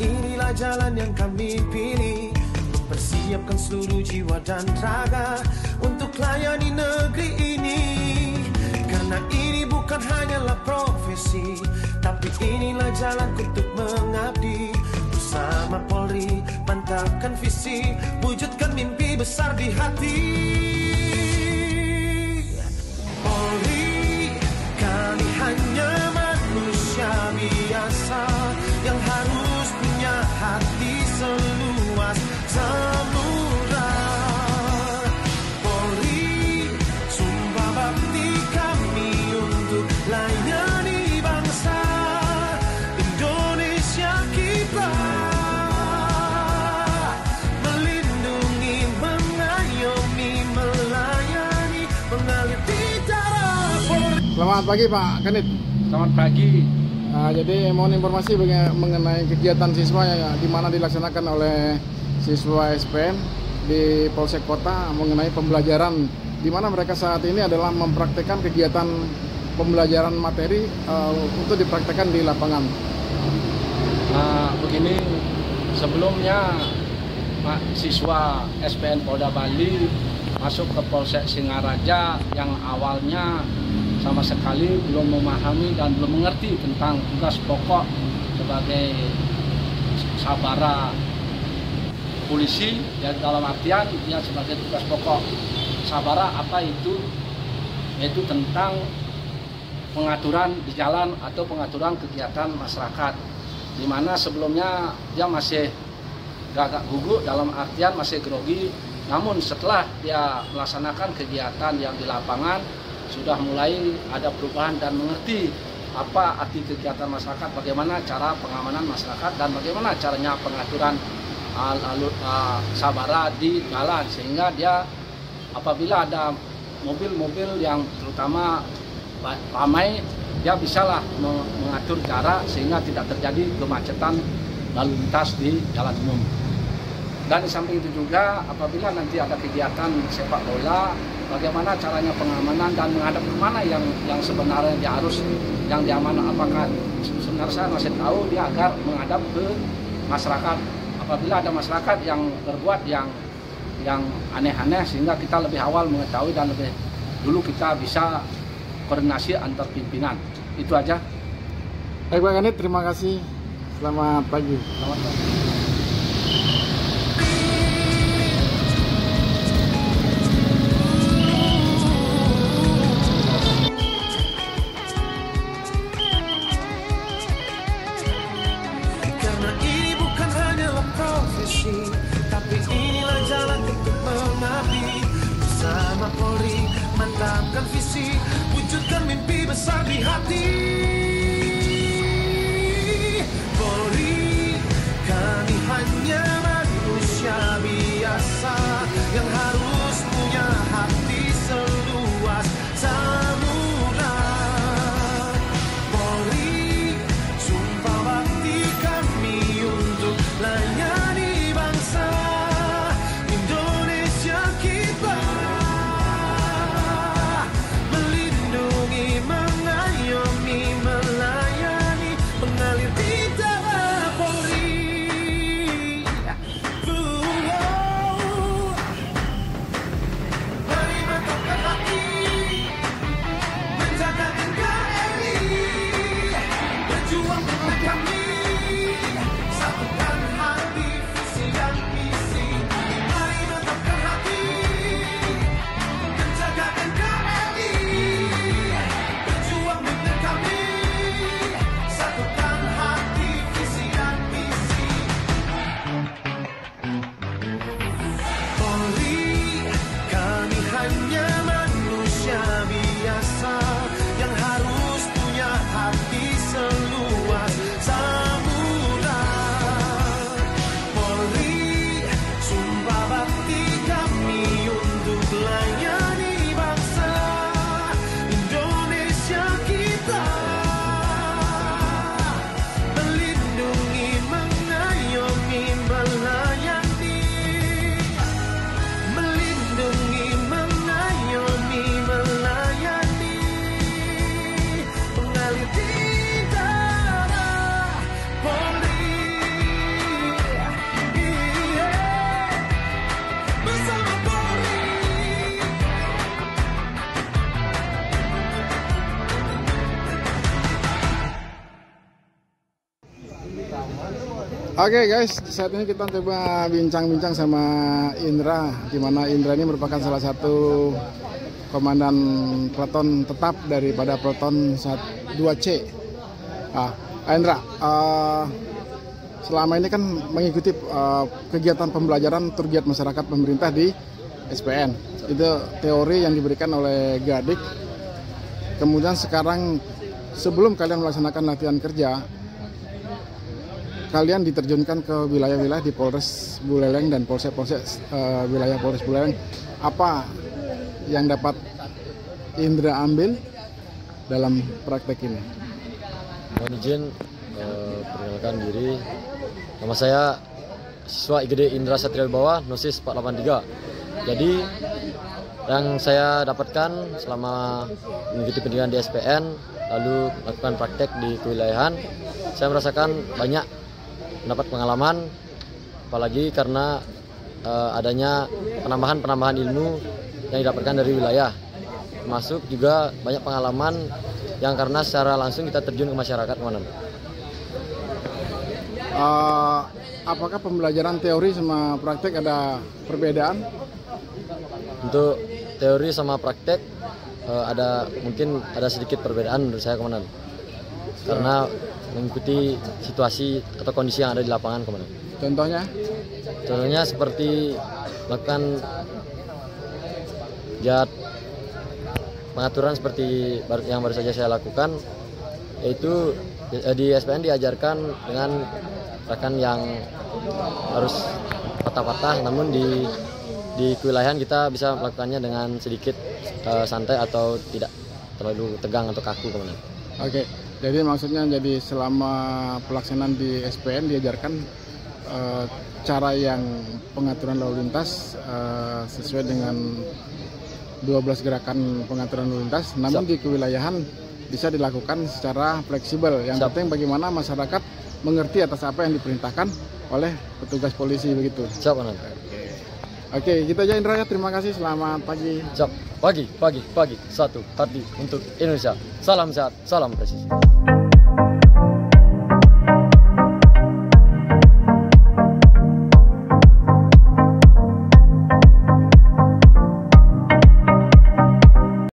inilah jalan yang kami pilih. Persiapkan seluruh jiwa dan raga Untuk layani negeri ini. Karena ini bukan hanyalah profesi Tapi inilah jalan untuk mengabdi. Bersama Polri Mantapkan visi Wujudkan mimpi besar di hati Selamat pagi Pak Kanit. Selamat pagi. Nah, jadi mohon informasi mengenai kegiatan siswa yang di mana dilaksanakan oleh siswa SPN di Polsek Kota mengenai pembelajaran di mana mereka saat ini adalah mempraktekkan kegiatan pembelajaran materi eh, untuk dipraktekkan di lapangan. Nah, begini sebelumnya Pak siswa SPN Polda Bali masuk ke Polsek Singaraja yang awalnya sama sekali belum memahami dan belum mengerti tentang tugas pokok sebagai sabara polisi dan dalam artian dia sebagai tugas pokok sabara apa itu? Yaitu tentang pengaturan di jalan atau pengaturan kegiatan masyarakat di mana sebelumnya dia masih gagak gugup dalam artian masih grogi. Namun setelah dia melaksanakan kegiatan yang di lapangan sudah mulai ada perubahan dan mengerti apa arti kegiatan masyarakat bagaimana cara pengamanan masyarakat dan bagaimana caranya pengaturan uh, lalu uh, sabara di jalan sehingga dia apabila ada mobil-mobil yang terutama ramai dia bisalah me- mengatur jarak sehingga tidak terjadi kemacetan lalu lintas di jalan umum. Dan di samping itu juga apabila nanti ada kegiatan sepak bola, bagaimana caranya pengamanan dan menghadap ke mana yang yang sebenarnya dia harus yang diamankan apakah sebenarnya saya masih tahu dia agar menghadap ke masyarakat. Apabila ada masyarakat yang berbuat yang yang aneh-aneh sehingga kita lebih awal mengetahui dan lebih dulu kita bisa koordinasi antar pimpinan. Itu aja. Baik Pak Kanit, terima kasih. Selamat pagi. Selamat pagi. Mantapkan visi Wujudkan mimpi besar di hati you be? Oke guys, saat ini kita coba bincang-bincang sama Indra, di mana Indra ini merupakan salah satu komandan peleton tetap daripada peleton 2C. Ah, Indra, uh, selama ini kan mengikuti uh, kegiatan pembelajaran turgiat masyarakat pemerintah di SPN. Itu teori yang diberikan oleh Gadik. Kemudian sekarang sebelum kalian melaksanakan latihan kerja, kalian diterjunkan ke wilayah-wilayah di Polres Buleleng dan polsek-polsek uh, wilayah Polres Buleleng apa yang dapat Indra ambil dalam praktek ini? Mohon izin uh, perkenalkan diri. Nama saya siswa IGD Indra Satria Wibawa, Nosis 483. Jadi yang saya dapatkan selama mengikuti pendidikan di SPN lalu melakukan praktek di kewilayahan saya merasakan banyak mendapat pengalaman apalagi karena uh, adanya penambahan-penambahan ilmu yang didapatkan dari wilayah. Termasuk juga banyak pengalaman yang karena secara langsung kita terjun ke masyarakat mana uh, apakah pembelajaran teori sama praktek ada perbedaan? Untuk teori sama praktek uh, ada mungkin ada sedikit perbedaan menurut saya komandan karena mengikuti situasi atau kondisi yang ada di lapangan komandan. Contohnya? Contohnya seperti melakukan jad pengaturan seperti yang baru saja saya lakukan yaitu eh, di SPN diajarkan dengan rekan yang harus patah-patah namun di di kewilayahan kita bisa melakukannya dengan sedikit uh, santai atau tidak terlalu tegang atau kaku komandan. Oke. Jadi maksudnya jadi selama pelaksanaan di SPN diajarkan uh, cara yang pengaturan lalu lintas uh, sesuai dengan 12 gerakan pengaturan lalu lintas, namun Siap. di kewilayahan bisa dilakukan secara fleksibel. Yang Siap. penting bagaimana masyarakat mengerti atas apa yang diperintahkan oleh petugas polisi begitu. Siap, Oke. Oke, kita aja Indra ya. Terima kasih. Selamat pagi. Siap. Pagi, pagi, pagi. Satu hati untuk Indonesia. Salam sehat, salam presisi.